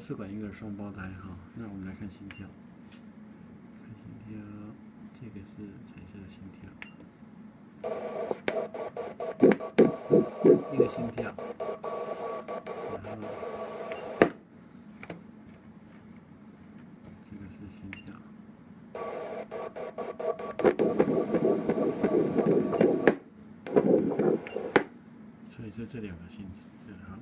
试管婴儿双胞胎哈，那我们来看心跳，看心跳，这个是彩色的心跳，一个心跳，然后这个是心跳。所以就这两个心，好。